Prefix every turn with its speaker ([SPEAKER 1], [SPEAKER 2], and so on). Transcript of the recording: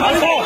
[SPEAKER 1] على